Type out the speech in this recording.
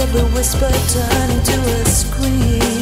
every whisper turned into a scream.